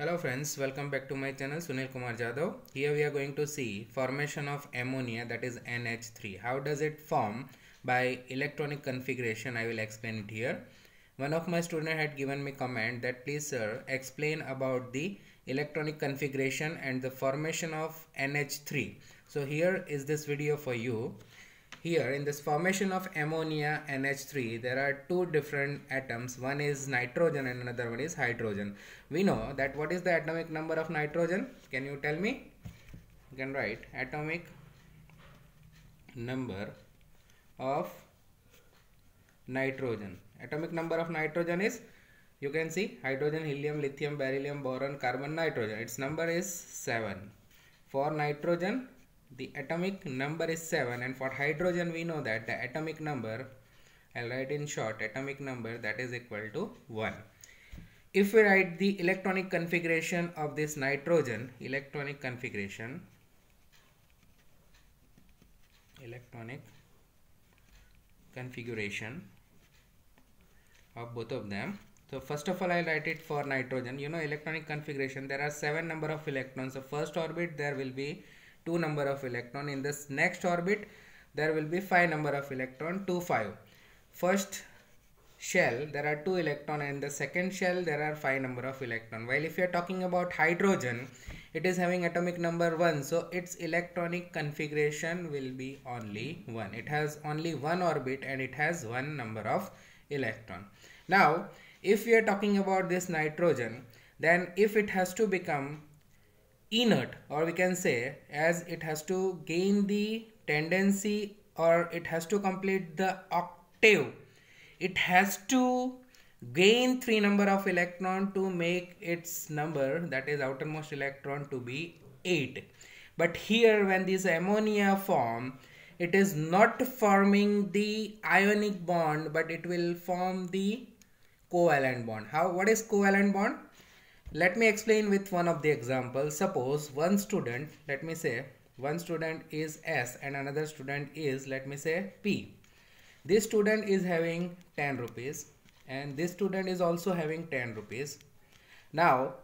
Hello friends, welcome back to my channel Sunil Kumar Jadhav. Here we are going to see formation of ammonia that is NH3. How does it form by electronic configuration? I will explain it here. One of my student had given me comment that please sir explain about the electronic configuration and the formation of NH3. So here is this video for you. Here in this formation of ammonia NH3 there are two different atoms one is nitrogen and another one is hydrogen. We know that what is the atomic number of nitrogen can you tell me? You can write atomic number of nitrogen. Atomic number of nitrogen is you can see hydrogen, helium, lithium, beryllium, boron, carbon, nitrogen. Its number is 7. For nitrogen the atomic number is 7 and for hydrogen we know that the atomic number I'll write in short atomic number that is equal to 1 if we write the electronic configuration of this nitrogen electronic configuration electronic configuration of both of them. So first of all I'll write it for nitrogen. You know electronic configuration there are seven number of electrons. So first orbit there will be 2 number of electron in this next orbit. There will be 5 number of electron 2 5 first shell there are 2 electron and the second shell there are 5 number of electron. While if you are talking about hydrogen it is having atomic number 1 so its electronic configuration will be only 1 it has only one orbit and it has one number of electron. Now if we are talking about this nitrogen then if it has to become inert or we can say as it has to gain the tendency or it has to complete the octet. It has to gain three number of electron to make its number that is outermost electron to be 8 but here when this ammonia form it is not forming the ionic bond but it will form the covalent bond. How what is covalent bond let me explain with one of the examples. Suppose one student, let me say, one student is S and another student is, let me say, P. This student is having 10 rupees and this student is also having 10 rupees. Now,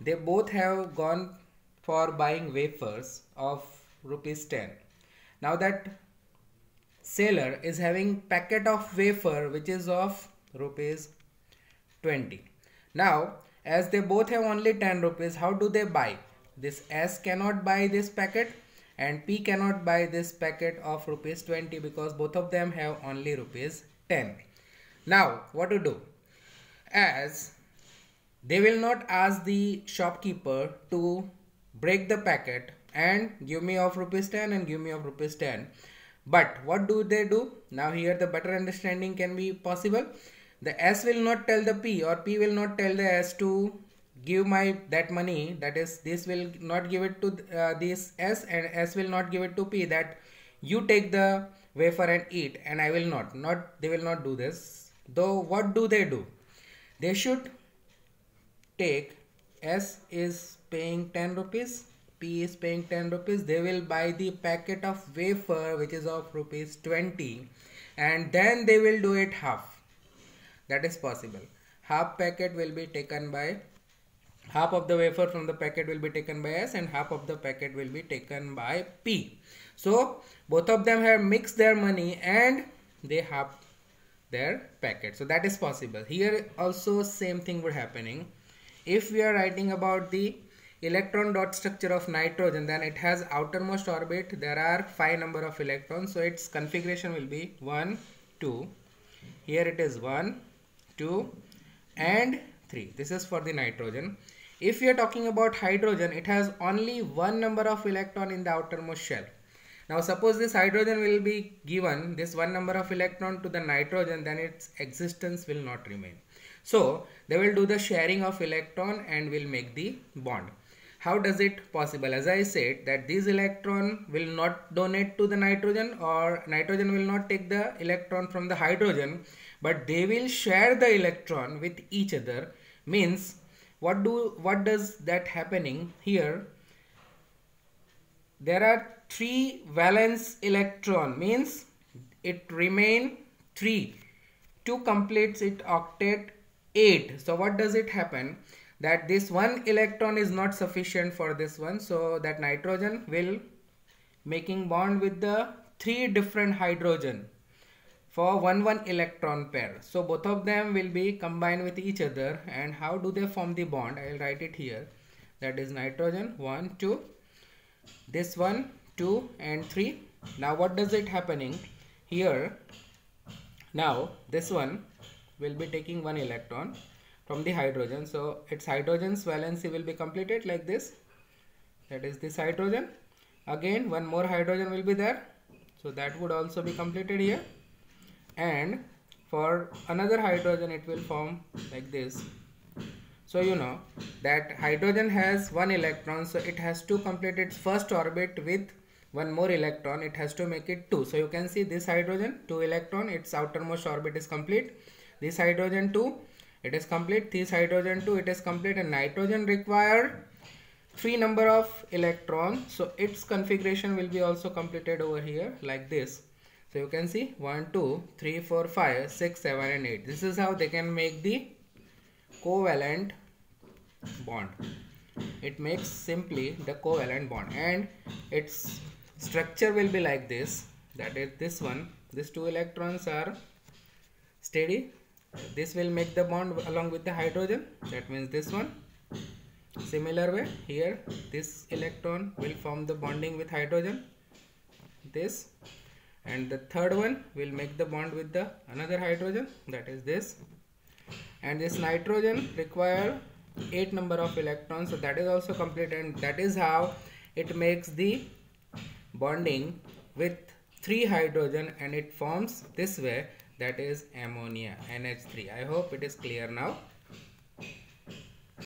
they both have gone for buying wafers of rupees 10. Now that seller is having packet of wafer which is of rupees 20. Now, as they both have only 10 rupees how do they buy? This s cannot buy this packet and p cannot buy this packet of rupees 20 because both of them have only rupees 10 now what to do? As they will not ask the shopkeeper to break the packet and give me of rupees 10 and give me of rupees 10 but what do they do? Now here the better understanding can be possible the s will not tell the p or p will not tell the s to give my that money. That is this will not give it to uh, this s and s will not give it to p. That you take the wafer and eat and i will not. Not they will not do this. Though what do they do? They should take s is paying 10 rupees p is paying 10 rupees. They will buy the packet of wafer which is of rupees 20 and then they will do it half that is possible half packet will be taken by half of the wafer from the packet will be taken by S and half of the packet will be taken by P. So both of them have mixed their money and they have their packet. So that is possible. Here also same thing would happening. If we are writing about the electron dot structure of nitrogen then it has outermost orbit there are five number of electrons so its configuration will be 1 2 here it is 1 2 and 3 this is for the nitrogen. If we are talking about hydrogen it has only one number of electron in the outermost shell. Now suppose this hydrogen will be given this one number of electron to the nitrogen then its existence will not remain. So they will do the sharing of electron and will make the bond how does it possible? As i said that this electron will not donate to the nitrogen or nitrogen will not take the electron from the hydrogen but they will share the electron with each other. Means what do what does that happening here? There are three valence electron. Means it remain three. Two completes it octet eight. So what does it happen that this one electron is not sufficient for this one so that nitrogen will making bond with the three different hydrogen for one one electron pair. So both of them will be combined with each other and how do they form the bond? I'll write it here. That is nitrogen 1 2 this one 2 and 3 now what does it happening? Here now this one will be taking one electron from the hydrogen. So its hydrogen's valency will be completed like this. That is this hydrogen. Again one more hydrogen will be there. So that would also be completed here. And for another hydrogen it will form like this. So you know that hydrogen has one electron. So it has to complete its first orbit with one more electron. It has to make it two. So you can see this hydrogen two electron its outermost orbit is complete. This hydrogen 2 it is complete this hydrogen 2 it is complete and nitrogen required. Three number of electrons so its configuration will be also completed over here like this. So you can see 1 2 3 4 5 6 7 and 8 this is how they can make the covalent bond. It makes simply the covalent bond. And its structure will be like this. That is this one. These two electrons are steady this will make the bond along with the hydrogen. That means this one. Similar way here this electron will form the bonding with hydrogen. This. And the third one will make the bond with the another hydrogen. That is this. And this nitrogen require 8 number of electrons. So that is also complete and that is how it makes the bonding with 3 hydrogen and it forms this way that is ammonia NH3 I hope it is clear now